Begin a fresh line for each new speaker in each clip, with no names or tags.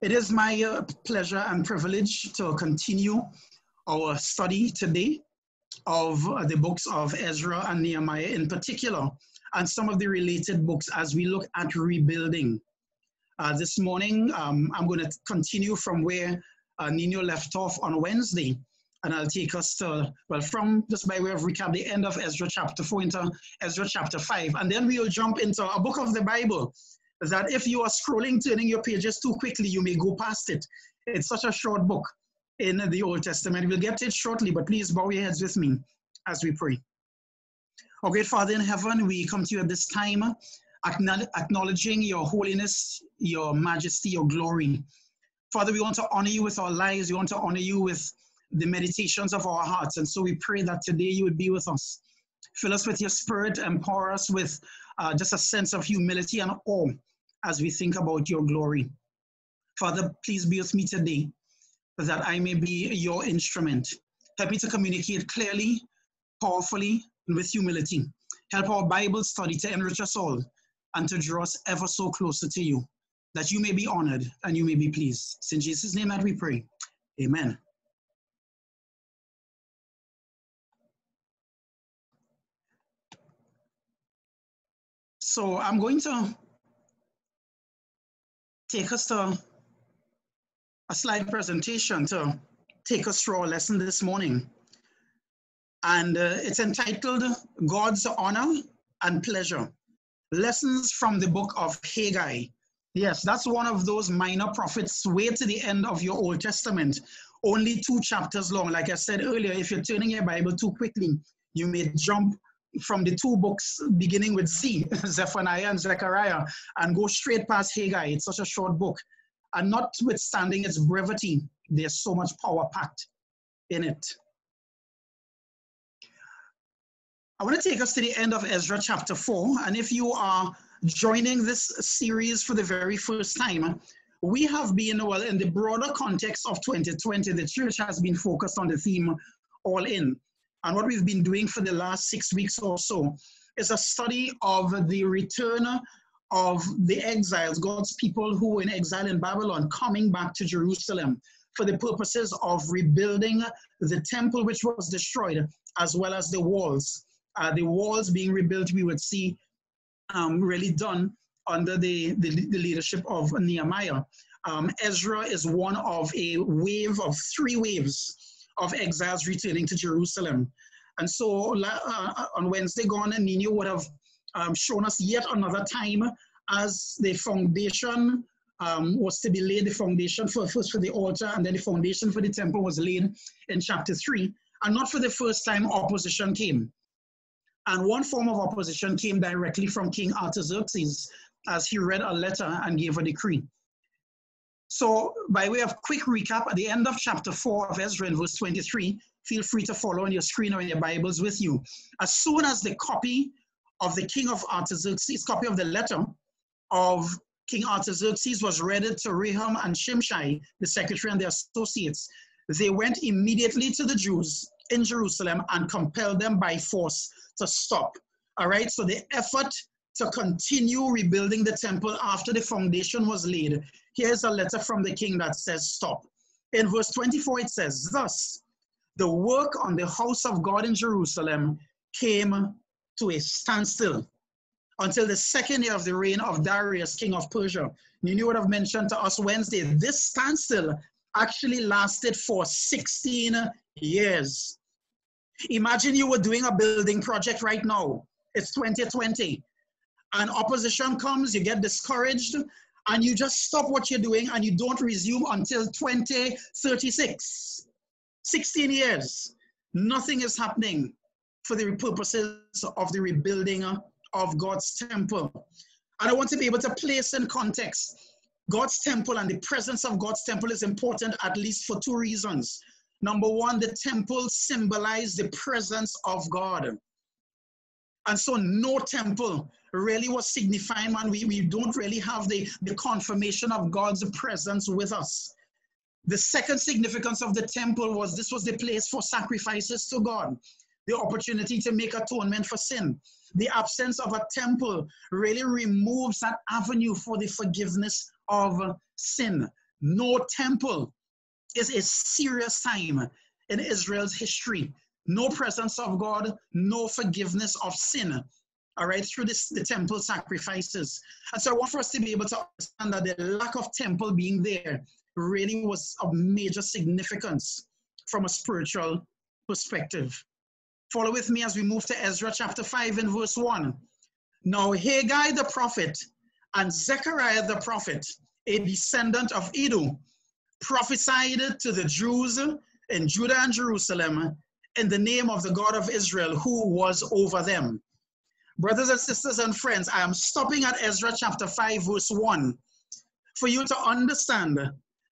It is my uh, pleasure and privilege to continue our study today of uh, the books of Ezra and Nehemiah in particular, and some of the related books as we look at rebuilding. Uh, this morning, um, I'm going to continue from where uh, Nino left off on Wednesday, and I'll take us to, well, from just by way of recap, the end of Ezra chapter 4 into Ezra chapter 5. And then we'll jump into a book of the Bible that if you are scrolling, turning your pages too quickly, you may go past it. It's such a short book in the Old Testament. We'll get to it shortly, but please bow your heads with me as we pray. Our great Father in heaven, we come to you at this time acknowledging your holiness, your majesty, your glory. Father, we want to honor you with our lives. We want to honor you with the meditations of our hearts. And so we pray that today you would be with us. Fill us with your spirit, empower us with uh, just a sense of humility and awe as we think about your glory. Father, please be with me today that I may be your instrument. Help me to communicate clearly, powerfully, and with humility. Help our Bible study to enrich us all and to draw us ever so closer to you, that you may be honored and you may be pleased. It's in Jesus' name that we pray. Amen. So I'm going to take us to a slide presentation to take us through our lesson this morning. And uh, it's entitled God's Honor and Pleasure Lessons from the Book of Haggai. Yes, that's one of those minor prophets way to the end of your Old Testament. Only two chapters long. Like I said earlier, if you're turning your Bible too quickly, you may jump from the two books beginning with Z, Zephaniah and Zechariah, and go straight past Haggai. It's such a short book. And notwithstanding its brevity, there's so much power packed in it. I want to take us to the end of Ezra chapter 4. And if you are joining this series for the very first time, we have been, well, in the broader context of 2020, the church has been focused on the theme all in. And what we've been doing for the last six weeks or so is a study of the return of the exiles, God's people who were in exile in Babylon, coming back to Jerusalem for the purposes of rebuilding the temple which was destroyed, as well as the walls. Uh, the walls being rebuilt, we would see um, really done under the, the, the leadership of Nehemiah. Um, Ezra is one of a wave of three waves of exiles returning to Jerusalem. And so uh, on Wednesday gone, Nino would have um, shown us yet another time as the foundation um, was to be laid, the foundation for first for the altar and then the foundation for the temple was laid in chapter 3. And not for the first time opposition came. And one form of opposition came directly from King Artaxerxes as he read a letter and gave a decree. So, by way of quick recap, at the end of chapter 4 of Ezra in verse 23, feel free to follow on your screen or in your Bibles with you. As soon as the copy of the king of Artaxerxes, copy of the letter of King Artaxerxes was read to Rehum and Shimshai, the secretary and their associates, they went immediately to the Jews in Jerusalem and compelled them by force to stop. All right, so the effort to continue rebuilding the temple after the foundation was laid Here's a letter from the king that says, Stop. In verse 24, it says, Thus, the work on the house of God in Jerusalem came to a standstill until the second year of the reign of Darius, king of Persia. You would have mentioned to us Wednesday, this standstill actually lasted for 16 years. Imagine you were doing a building project right now. It's 2020. And opposition comes, you get discouraged, and you just stop what you're doing and you don't resume until 2036. 16 years. Nothing is happening for the purposes of the rebuilding of God's temple. And I want to be able to place in context God's temple and the presence of God's temple is important at least for two reasons. Number one, the temple symbolized the presence of God. And so no temple really was signifying, man, we, we don't really have the, the confirmation of God's presence with us. The second significance of the temple was this was the place for sacrifices to God, the opportunity to make atonement for sin. The absence of a temple really removes that avenue for the forgiveness of sin. no temple is a serious time in Israel's history. No presence of God, no forgiveness of sin. All right, through this, the temple sacrifices. And so I want for us to be able to understand that the lack of temple being there really was of major significance from a spiritual perspective. Follow with me as we move to Ezra chapter 5 and verse 1. Now Haggai the prophet and Zechariah the prophet, a descendant of Iddo, prophesied to the Jews in Judah and Jerusalem in the name of the God of Israel who was over them. Brothers and sisters and friends, I am stopping at Ezra chapter 5, verse 1 for you to understand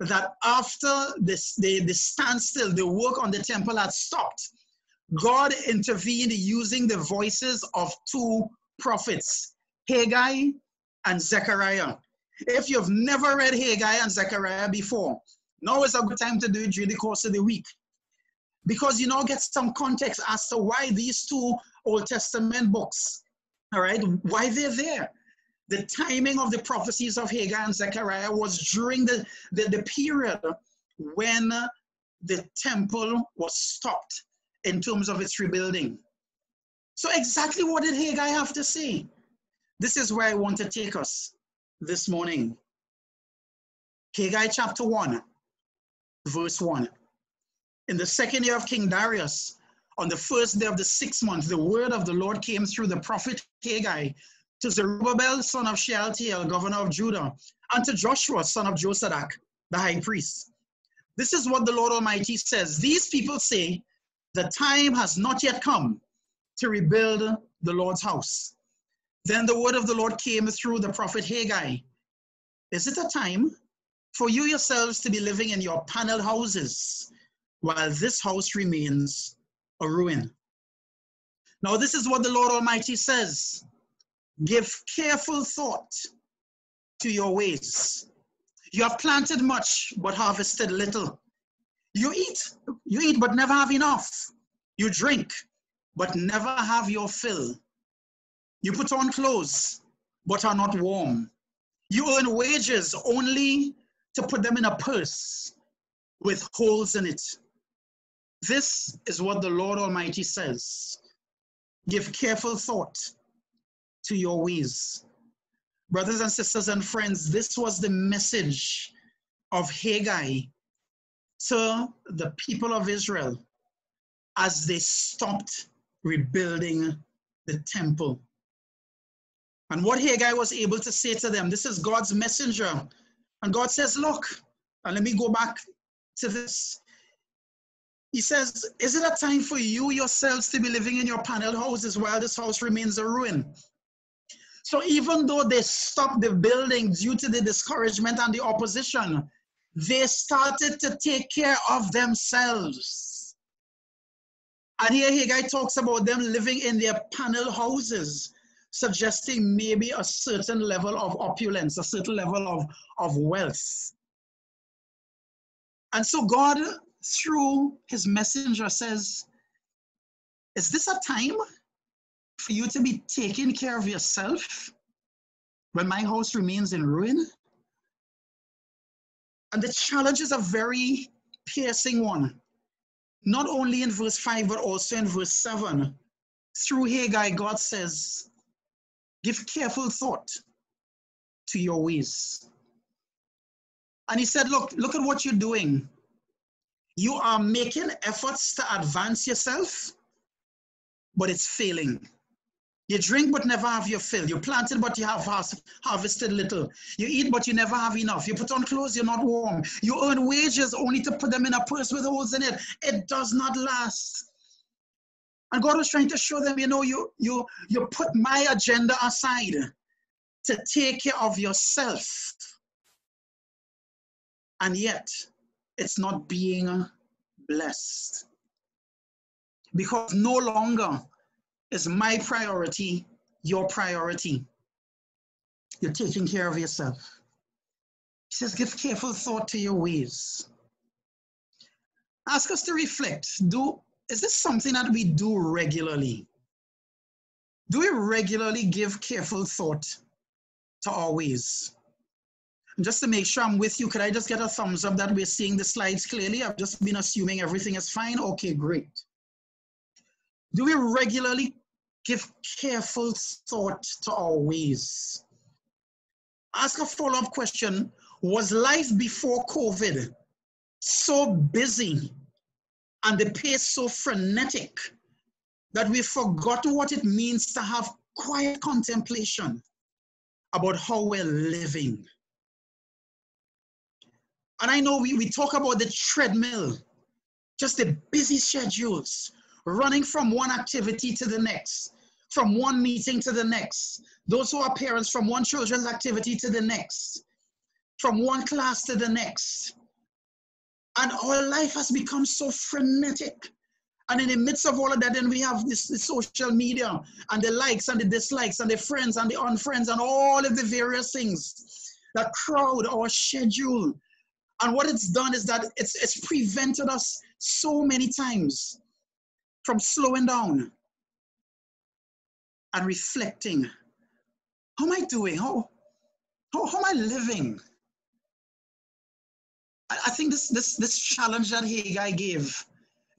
that after this, the, the standstill, the work on the temple had stopped, God intervened using the voices of two prophets, Haggai and Zechariah. If you've never read Haggai and Zechariah before, now is a good time to do it during the course of the week. Because you now get some context as to why these two Old Testament books, all right, why they're there. The timing of the prophecies of Haggai and Zechariah was during the, the, the period when the temple was stopped in terms of its rebuilding. So exactly what did Haggai have to say? This is where I want to take us this morning. Haggai chapter 1, verse 1. In the second year of King Darius, on the first day of the sixth month, the word of the Lord came through the prophet Haggai to Zerubbabel, son of Shealtiel, governor of Judah, and to Joshua, son of Josadak, the high priest. This is what the Lord Almighty says. These people say, the time has not yet come to rebuild the Lord's house. Then the word of the Lord came through the prophet Haggai. Is it a time for you yourselves to be living in your paneled houses while this house remains a ruin? Now, this is what the Lord Almighty says Give careful thought to your ways. You have planted much, but harvested little. You eat, you eat, but never have enough. You drink, but never have your fill. You put on clothes, but are not warm. You earn wages only to put them in a purse with holes in it. This is what the Lord Almighty says. Give careful thought to your ways. Brothers and sisters and friends, this was the message of Haggai to the people of Israel as they stopped rebuilding the temple. And what Haggai was able to say to them, this is God's messenger. And God says, Look, and let me go back to this. He says, Is it a time for you yourselves to be living in your panel houses while this house remains a ruin? So even though they stopped the building due to the discouragement and the opposition, they started to take care of themselves. And here Haggai talks about them living in their panel houses, suggesting maybe a certain level of opulence, a certain level of, of wealth. And so God, through his messenger, says, Is this a time for you to be taking care of yourself when my house remains in ruin? And the challenge is a very piercing one, not only in verse 5, but also in verse 7. Through Haggai, God says, Give careful thought to your ways. And he said, Look, look at what you're doing. You are making efforts to advance yourself, but it's failing. You drink but never have your fill. You planted but you have harvested little. You eat but you never have enough. You put on clothes, you're not warm. You earn wages only to put them in a purse with holes in it. It does not last. And God was trying to show them, you know, you you you put my agenda aside to take care of yourself. And yet it's not being blessed. Because no longer is my priority your priority? You're taking care of yourself. He says, give careful thought to your ways. Ask us to reflect. Do is this something that we do regularly? Do we regularly give careful thought to our ways? Just to make sure I'm with you, could I just get a thumbs up that we're seeing the slides clearly? I've just been assuming everything is fine. Okay, great. Do we regularly give careful thought to our ways? Ask a follow-up question. Was life before COVID so busy and the pace so frenetic that we forgot what it means to have quiet contemplation about how we're living? And I know we, we talk about the treadmill, just the busy schedules, running from one activity to the next, from one meeting to the next. Those who are parents, from one children's activity to the next, from one class to the next. And our life has become so frenetic. And in the midst of all of that, then we have this, this, social media and the likes and the dislikes and the friends and the unfriends and all of the various things that crowd our schedule and what it's done is that it's, it's prevented us so many times from slowing down and reflecting. How am I doing? How, how, how am I living? I, I think this, this, this challenge that Haggai gave,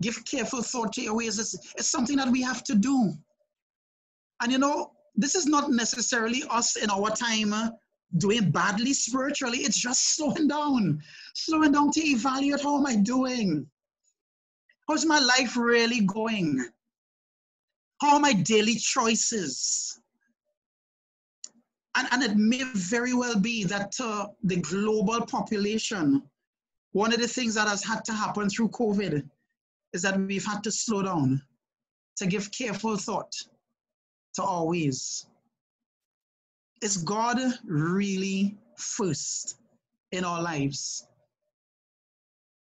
give careful thought to your ways, is, is something that we have to do. And you know, this is not necessarily us in our time uh, doing badly spiritually. It's just slowing down, slowing down to evaluate how am I doing? How's my life really going? How are my daily choices? And, and it may very well be that uh, the global population, one of the things that has had to happen through COVID is that we've had to slow down, to give careful thought to our ways is God really first in our lives?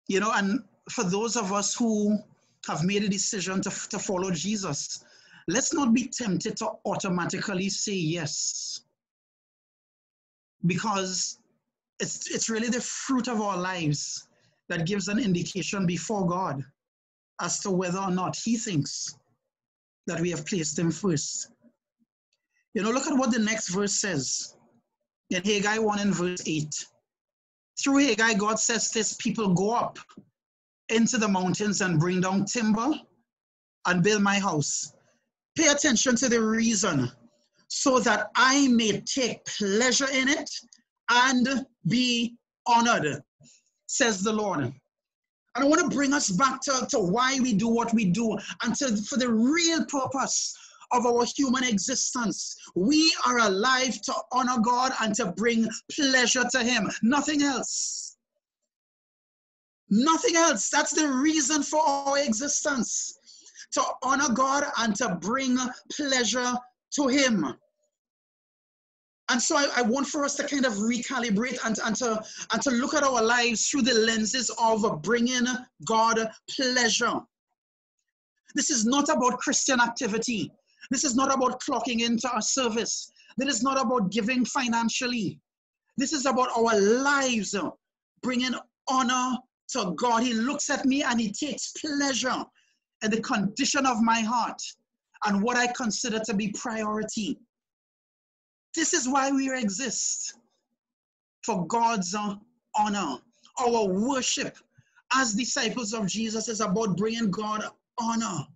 You know, and for those of us who have made a decision to, to follow Jesus, let's not be tempted to automatically say yes. Because it's, it's really the fruit of our lives that gives an indication before God as to whether or not He thinks that we have placed Him first. You know, look at what the next verse says in Haggai 1 and verse 8. Through Haggai, God says this people go up into the mountains and bring down timber and build my house. Pay attention to the reason so that I may take pleasure in it and be honored, says the Lord. And I want to bring us back to, to why we do what we do and to, for the real purpose of our human existence. We are alive to honor God and to bring pleasure to Him. Nothing else. Nothing else. That's the reason for our existence to honor God and to bring pleasure to Him. And so I, I, want for us to kind of recalibrate and, and, to, and to look at our lives through the lenses of bringing God pleasure. This is not about Christian activity. This is not about clocking into a service. This is not about giving financially. This is about our lives uh, bringing honor to God. He looks at me and he takes pleasure in the condition of my heart and what I consider to be priority. This is why we exist for God's uh, honor. Our worship as disciples of Jesus is about bringing God honor.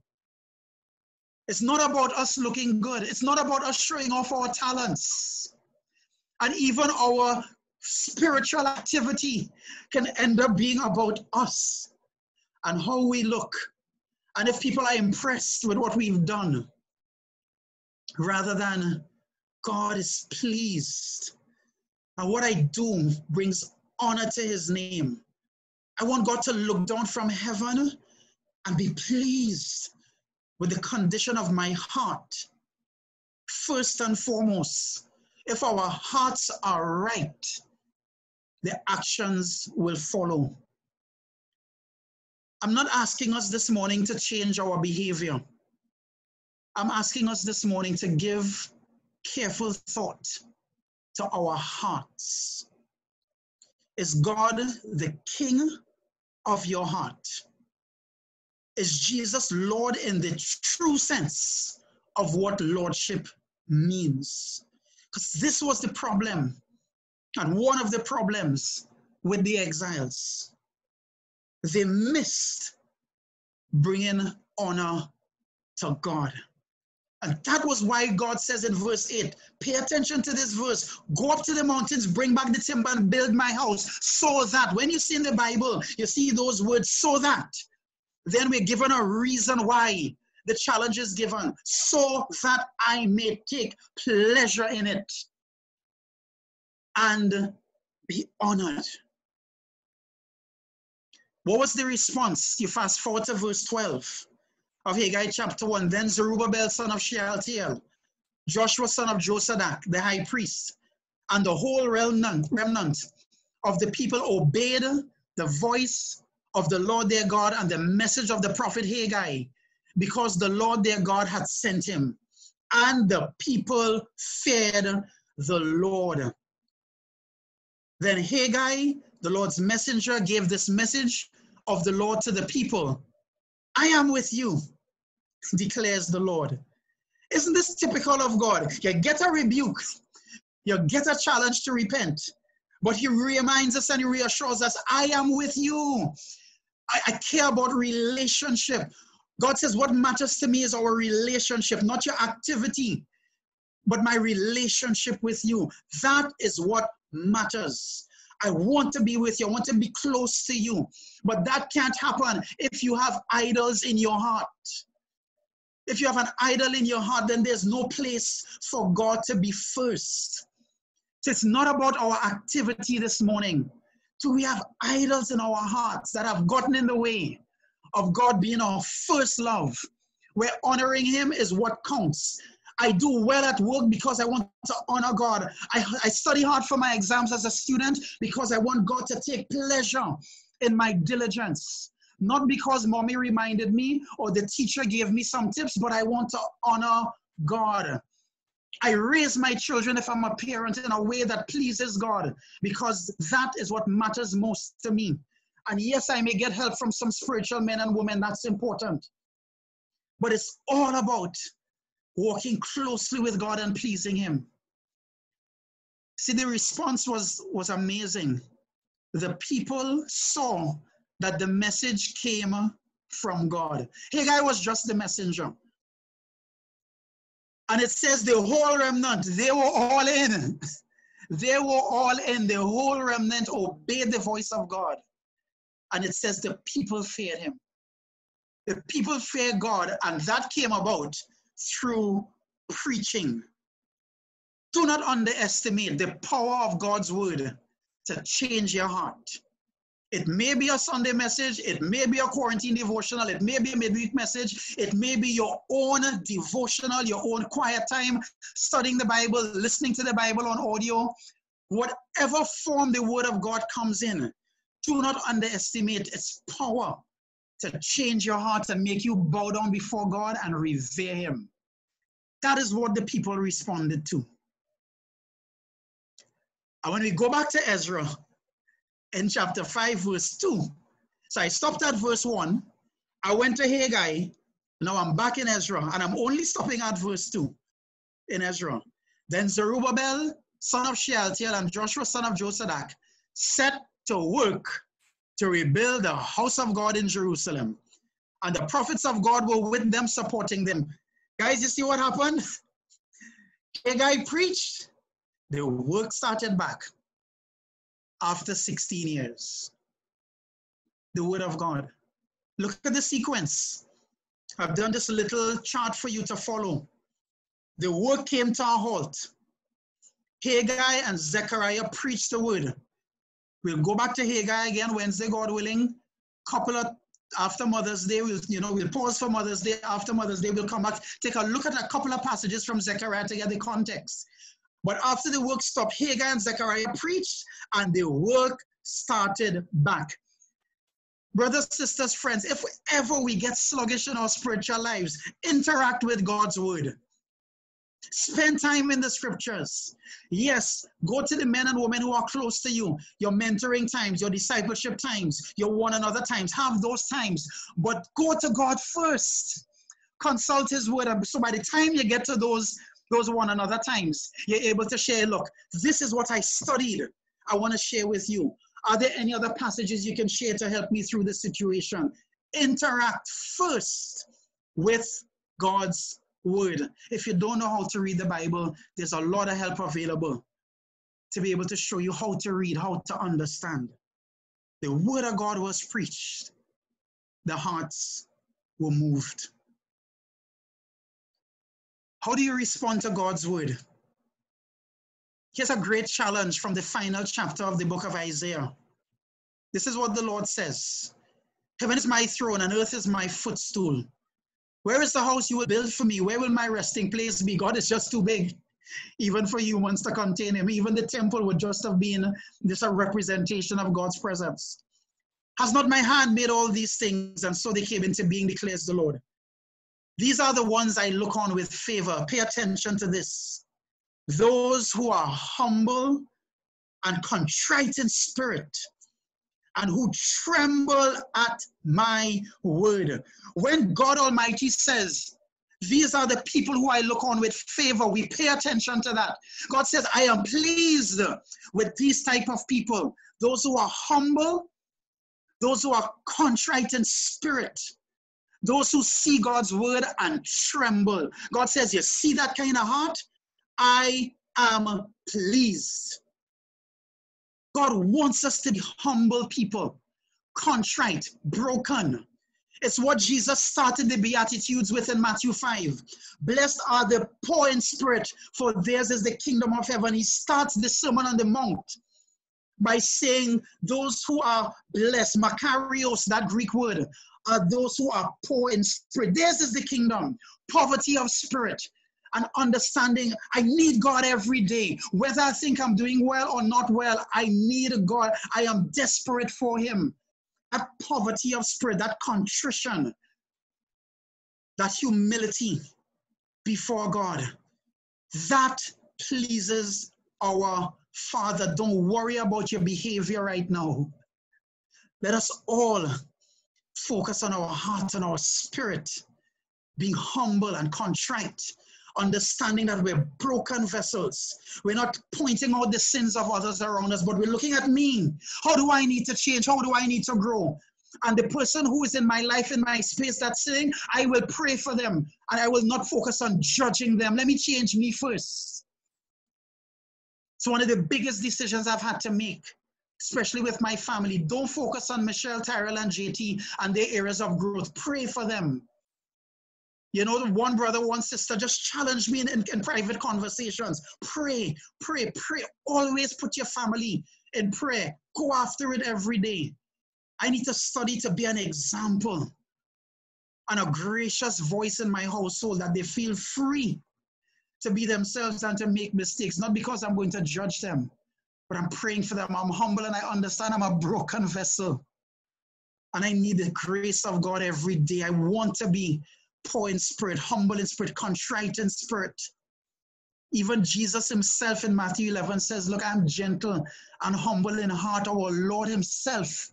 It's not about us looking good. It's not about us showing off our talents. And even our spiritual activity can end up being about us and how we look. And if people are impressed with what we've done, rather than God is pleased. And what I do brings honor to his name. I want God to look down from heaven and be pleased with the condition of my heart. First and foremost, if our hearts are right, the actions will follow. I'm not asking us this morning to change our behavior. I'm asking us this morning to give careful thought to our hearts. Is God the King of your heart? Is Jesus Lord in the true sense of what lordship means. Because this was the problem And one of the problems with the exiles, they missed bringing honor to God. And that was why God says in verse 8, pay attention to this verse. Go up to the mountains, bring back the timber, and build my house. So that when you see in the Bible, you see those words, so that, then we're given a reason why the challenge is given, so that I may take pleasure in it and be honored. What was the response? You fast forward to verse 12 of Haggai chapter 1. Then Zerubbabel, son of Shealtiel, Joshua, son of Josadak, the high priest, and the whole remnant, remnant of the people obeyed the voice of the Lord their God and the message of the prophet Haggai, because the Lord their God had sent him. And the people feared the Lord. Then Haggai, the Lord's messenger, gave this message of the Lord to the people I am with you, declares the Lord. Isn't this typical of God? You get a rebuke, you get a challenge to repent, but He reminds us and He reassures us, I am with you. I, I care about relationship. God says, What matters to me is our relationship, not your activity, but my relationship with you. That is what matters. I want to be with you. I want to be close to you. But that can't happen if you have idols in your heart. If you have an idol in your heart, then there's no place for God to be first. So it's not about our activity this morning. So we have idols in our hearts that have gotten in the way of God being our first love, where honoring Him is what counts. I do well at work because I want to honor God. I, I study hard for my exams as a student because I want God to take pleasure in my diligence. Not because mommy reminded me or the teacher gave me some tips, but I want to honor God. I raise my children if I'm a parent in a way that pleases God because that is what matters most to me. And yes, I may get help from some spiritual men and women, that's important. But it's all about walking closely with God and pleasing Him. See, the response was, was amazing. The people saw that the message came from God. Haggai was just the messenger. And it says the whole remnant, they were all in. They were all in. The whole remnant obeyed the voice of God. And it says the people feared him. The people feared God, and that came about through preaching. Do not underestimate the power of God's word to change your heart. It may be a Sunday message, it may be a quarantine devotional, it may be a midweek message, it may be your own devotional, your own quiet time, studying the Bible, listening to the Bible on audio. Whatever form the Word of God comes in, do not underestimate its power to change your heart and make you bow down before God and revere Him. That is what the people responded to. And when we go back to Ezra in chapter 5, verse 2, so I stopped at verse 1, I went to Haggai, now I'm back in Ezra, and I'm only stopping at verse 2 in Ezra. Then Zerubbabel, son of Shealtiel, and Joshua, son of Josadak, set to work to rebuild the house of God in Jerusalem. And the prophets of God were with them, supporting them. Guys, you see what happened? Haggai preached, the work started back after 16 years. The word of God. Look at the sequence. I've done this little chart for you to follow. The work came to a halt. Haggai and Zechariah preached the word. We'll go back to Haggai again Wednesday, God willing. Couple of after Mother's Day, we'll, you know, we'll pause for Mother's Day. After Mother's Day, we'll come back, take a look at a couple of passages from Zechariah to get the context. But after the work stopped, Haggai and Zechariah preached, and the work started back. Brothers, sisters, friends, if ever we get sluggish in our spiritual lives, interact with God's word. Spend time in the scriptures. Yes, go to the men and women who are close to you, your mentoring times, your discipleship times, your one another times. Have those times, but go to God first. Consult His word. So by the time you get to those those one another times, you're able to share, look, this is what I studied I want to share with you. Are there any other passages you can share to help me through the situation? Interact first with God's word. If you don't know how to read the Bible, there's a lot of help available to be able to show you how to read, how to understand. The word of God was preached, the hearts were moved. How do you respond to God's word? Here's a great challenge from the final chapter of the book of Isaiah. This is what the Lord says Heaven is my throne and earth is my footstool. Where is the house you will build for me? Where will my resting place be? God is just too big, even for humans to contain him. Even the temple would just have been just a representation of God's presence. Has not my hand made all these things? And so they came into being, declares the Lord. These are the ones I look on with favor. Pay attention to this. Those who are humble and contrite in spirit and who tremble at my word. When God Almighty says, these are the people who I look on with favor. We pay attention to that. God says, I am pleased with these type of people. Those who are humble, those who are contrite in spirit, those who see God's word and tremble. God says, you see that kind of heart? I am pleased. God wants us to be humble people, contrite, broken. It's what Jesus started the Beatitudes with in Matthew 5. Blessed are the poor in spirit, for theirs is the kingdom of heaven. He starts the Sermon on the Mount by saying, Those who are blessed, Makarios, that Greek word, are those who are poor in spirit. This is the kingdom, poverty of spirit and understanding I need God every day. Whether I think I'm doing well or not well, I need God. I am desperate for Him. That poverty of spirit, that contrition, that humility before God, that pleases our Father. Don't worry about your behavior right now. Let us all focus on our heart and our spirit, being humble and contrite understanding that we're broken vessels. We're not pointing out the sins of others around us, but we're looking at me. How do I need to change? How do I need to grow? And the person who is in my life, in my space, that's saying, I will pray for them and I will not focus on judging them. Let me change me first. It's one of the biggest decisions I've had to make, especially with my family. Don't focus on Michelle, Tyrell, and JT and their areas of growth. Pray for them. You know, one brother, one sister just challenge me in, in, in, private conversations. Pray, pray, pray. Always put your family in prayer. Go after it every day. I need to study to be an example and a gracious voice in my household that they feel free to be themselves and to make mistakes. Not because I'm going to judge them, but I'm praying for them. I'm humble and I understand I'm a broken vessel. And I need the grace of God every day. I want to be poor in spirit, humble in spirit, contrite in spirit. Even Jesus himself in Matthew 11 says, Look, I'm gentle and humble in heart. Our Lord himself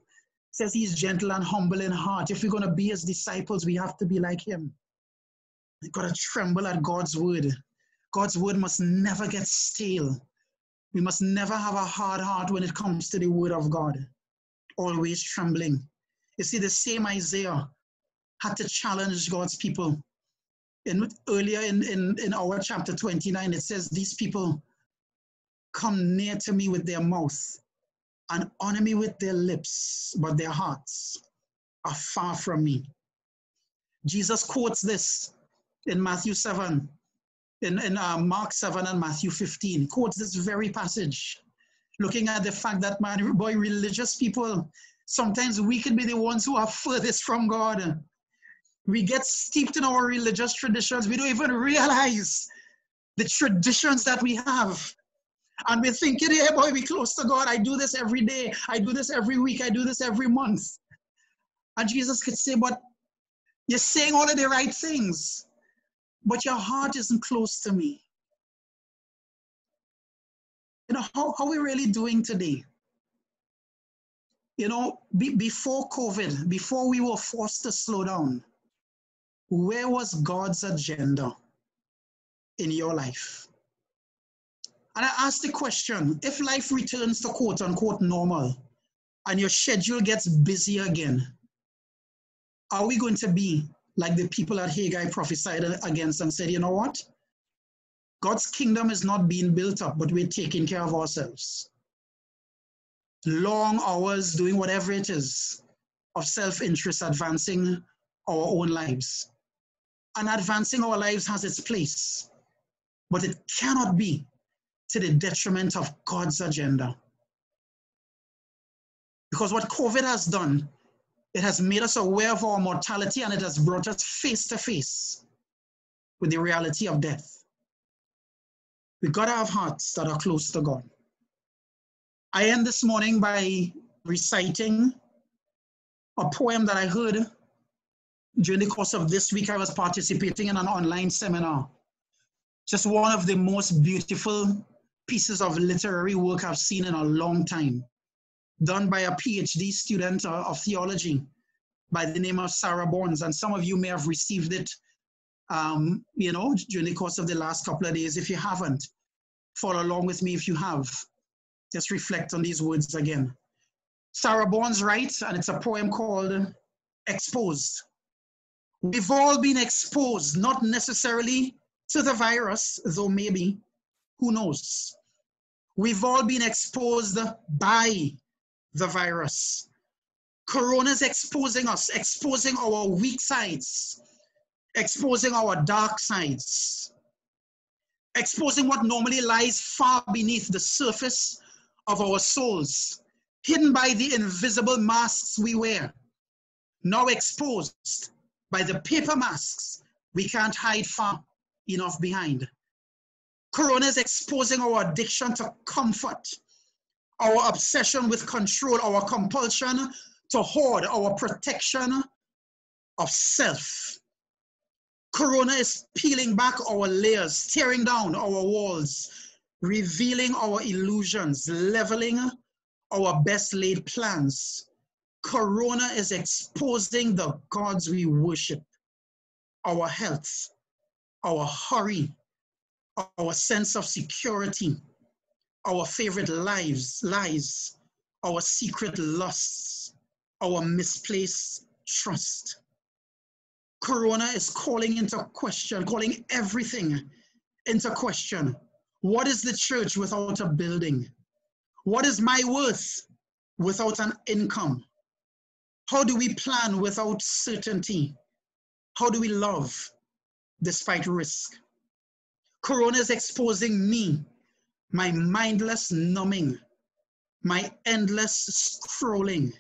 says he's gentle and humble in heart. If we're going to be his disciples, we have to be like him. We've got to tremble at God's word. God's word must never get stale. We must never have a hard heart when it comes to the word of God. Always trembling. You see, the same Isaiah had to challenge God's people. In, earlier in, in, in our chapter 29, it says, These people come near to me with their mouth and honor me with their lips, but their hearts are far from me. Jesus quotes this in Matthew 7, in, in uh, Mark 7 and Matthew 15, quotes this very passage, looking at the fact that, man, boy, religious people, sometimes we can be the ones who are furthest from God. We get steeped in our religious traditions. We don't even realize the traditions that we have. And we're thinking, hey, boy, we're close to God. I do this every day. I do this every week. I do this every month. And Jesus could say, but you're saying all of the right things, but your heart isn't close to me. You know, how, how are we really doing today? You know, be, before COVID, before we were forced to slow down, where was God's agenda in your life? And I ask the question if life returns to quote unquote normal and your schedule gets busy again, are we going to be like the people at Haggai prophesied against and said, you know what? God's kingdom is not being built up, but we're taking care of ourselves. Long hours doing whatever it is of self interest, advancing our own lives. And advancing our lives has its place, but it cannot be to the detriment of God's agenda. Because what COVID has done, it has made us aware of our mortality and it has brought us face to face with the reality of death. We gotta have hearts that are close to God. I end this morning by reciting a poem that I heard during the course of this week. I was participating in an online seminar. Just one of the most beautiful pieces of literary work I've seen in a long time, done by a PhD student of theology by the name of Sarah Bonds. And some of you may have received it, um, you know, during the course of the last couple of days. If you haven't, follow along with me if you have. Just reflect on these words again. Sarah Bonds writes, and it's a poem called Exposed. We've all been exposed, not necessarily to the virus, though maybe, who knows? We've all been exposed by the virus. Corona is exposing us, exposing our weak sides, exposing our dark sides, exposing what normally lies far beneath the surface of our souls, hidden by the invisible masks we wear, now exposed by the paper masks we can't hide far enough behind. Corona is exposing our addiction to comfort, our obsession with control, our compulsion to hoard, our protection of self. Corona is peeling back our layers, tearing down our walls, revealing our illusions, leveling our best laid plans. Corona is exposing the gods we worship, our health, our hurry, our sense of security, our favorite lives, lies, our secret lusts, our misplaced trust. Corona is calling into question, calling everything into question. What is the church without a building? What is my worth without an income? How do we plan without certainty? How do we love despite risk? Corona is exposing me, my mindless numbing, my endless scrolling,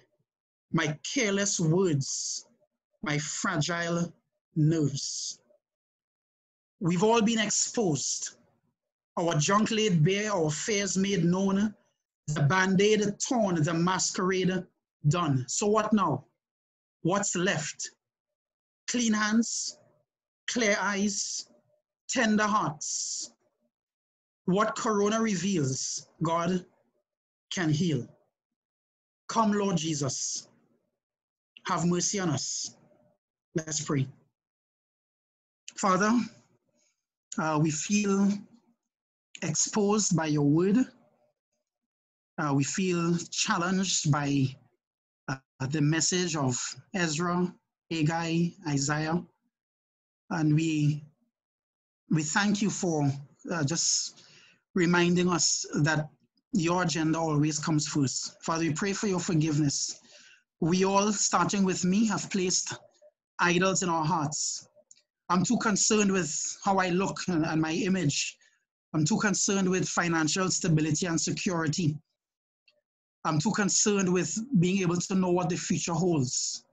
my careless words, my fragile nerves. We've all been exposed. Our junk laid bare, our fears made known, the band-aid torn, the masquerade done. So what now? What's left? Clean hands, clear eyes, tender hearts. What Corona reveals, God can heal. Come, Lord Jesus, have mercy on us. Let's pray. Father, uh, we feel exposed by your word. Uh, we feel challenged by uh, the message of Ezra, Haggai, Isaiah, and we we thank you for uh, just reminding us that your agenda always comes first. Father, we pray for your forgiveness. We all, starting with me, have placed idols in our hearts. I'm too concerned with how I look and, and my image. I'm too concerned with financial stability and security. I'm too concerned with being able to know what the future holds.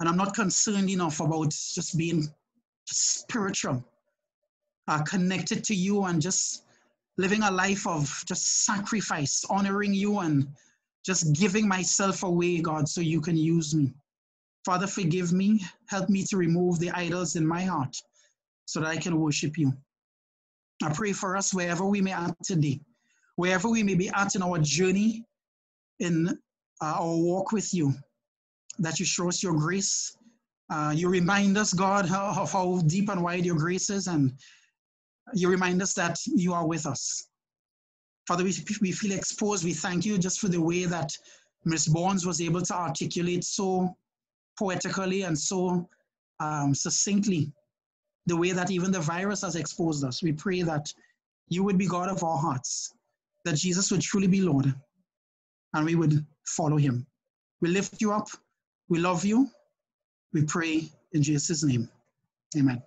And I'm not concerned enough about just being spiritual, uh, connected to you, and just living a life of just sacrifice, honoring you, and just giving myself away, God, so you can use me. Father, forgive me. Help me to remove the idols in my heart so that I can worship you. I pray for us wherever we may at today, wherever we may be at in our journey, in uh, our walk with you, that you show us your grace, uh, you remind us, God, of how deep and wide your grace is, and you remind us that you are with us. Father, we, we feel exposed. We thank you just for the way that Ms. Bonds was able to articulate so poetically and so um, succinctly the way that even the virus has exposed us. We pray that you would be God of our hearts, that Jesus would truly be Lord, and we would follow him. We lift you up. We love you. We pray in Jesus' name. Amen.